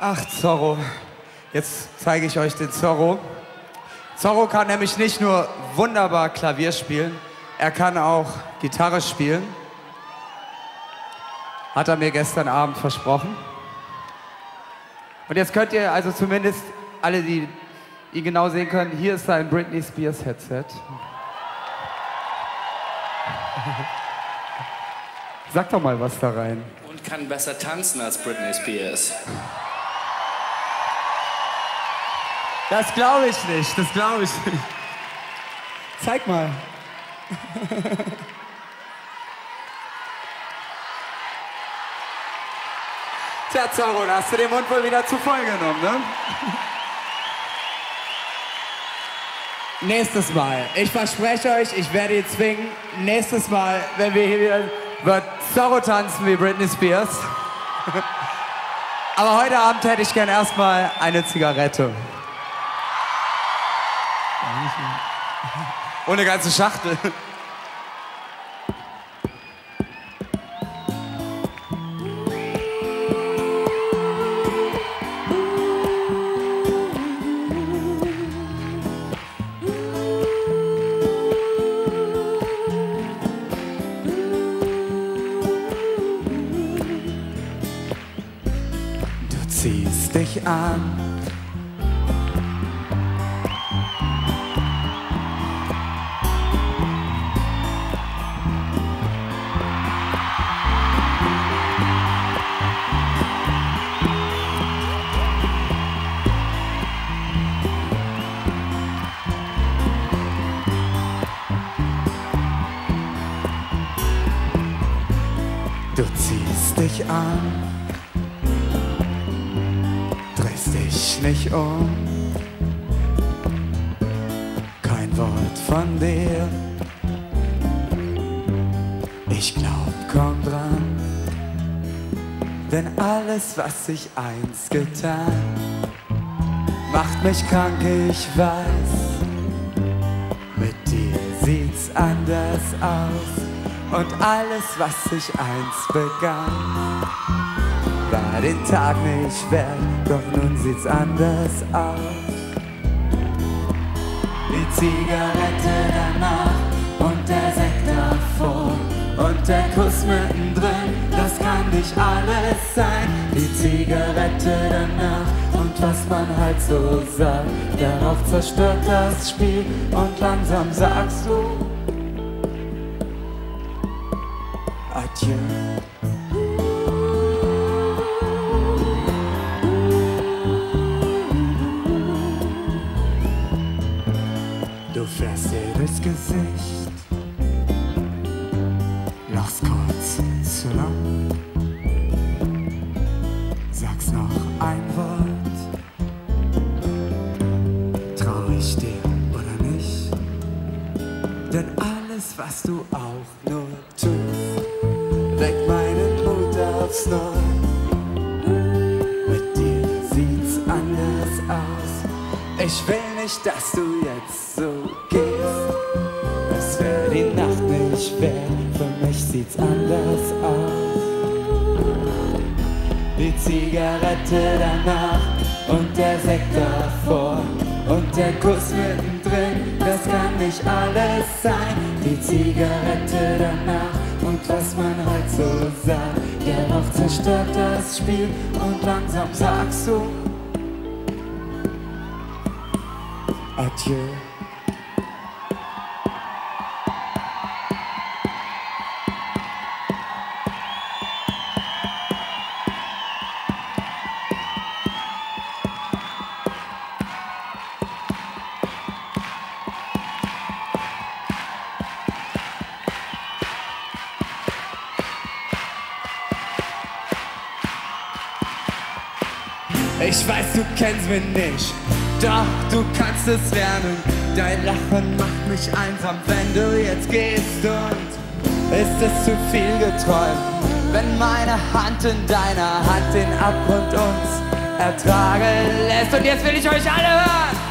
Ach, Zorro. Jetzt zeige ich euch den Zorro. Zorro kann nämlich nicht nur wunderbar Klavier spielen, er kann auch Gitarre spielen. Hat er mir gestern Abend versprochen. Und jetzt könnt ihr also zumindest alle, die ihn genau sehen können, hier ist sein Britney Spears Headset. Sag doch mal was da rein. Und kann besser tanzen als Britney Spears. Das glaube ich nicht, das glaube ich nicht. Zeig mal. Tja, Zorro, da hast du den Mund wohl wieder zu voll genommen, ne? Nächstes Mal. Ich verspreche euch, ich werde ihn zwingen. Nächstes Mal, wenn wir hier wieder wird Zorro tanzen wie Britney Spears. Aber heute Abend hätte ich gern erstmal eine Zigarette. Ohne ganze Schachtel. Du ziehst dich an. Du ziehst dich an, drehst dich nicht um. Kein Wort von dir. Ich glaub, komm dran. Denn alles, was ich einst getan, macht mich krank, ich weiß. Mit dir sieht's anders aus. Und alles, was ich einst begann, war den Tag nicht wert, doch nun sieht's anders aus. Die Zigarette danach und der Sekt davor und der Kuss mittendrin, das kann nicht alles sein. Die Zigarette danach und was man halt so sagt, darauf zerstört das Spiel und langsam sagst du, Adieu. Du fährst dir durchs Gesicht, lachst kurz zu lang, sagst noch ein Wort, trau ich dir oder nicht? Denn alles, was du auch nur Neue. Mit dir sieht's anders aus. Ich will nicht, dass du jetzt so gehst. Es wäre die Nacht nicht wert. Für mich sieht's anders aus. Die Zigarette danach und der Sekt davor und der Kuss mittendrin, das kann nicht alles sein. Die Zigarette danach und was man halt so sagt, der Rauch zerstört das Spiel und langsam sagst du Adieu. Ich weiß, du kennst mich nicht, doch du kannst es lernen. Dein Lachen macht mich einsam, wenn du jetzt gehst und ist es zu viel geträumt, wenn meine Hand in deiner Hand den Abgrund uns ertragen lässt. Und jetzt will ich euch alle hören.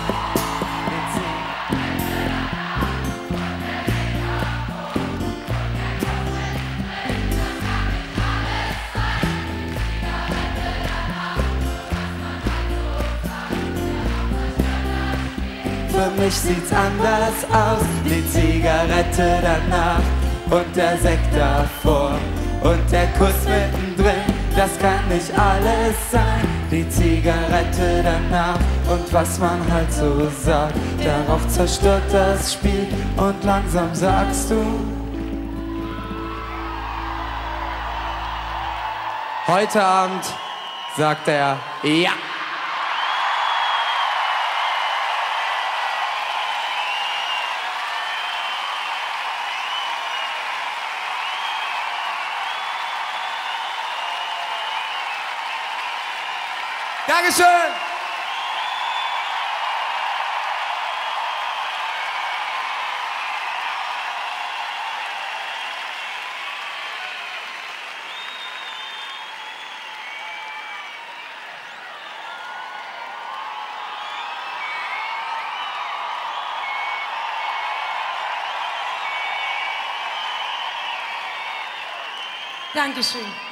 Für mich sieht's anders aus. Die Zigarette danach und der Sekt davor und der Kuss mittendrin. Das kann nicht alles sein. Die Zigarette danach und was man halt so sagt. Darauf zerstört das Spiel und langsam sagst du. Heute Abend sagt er ja. Dankeschön. Dankeschön.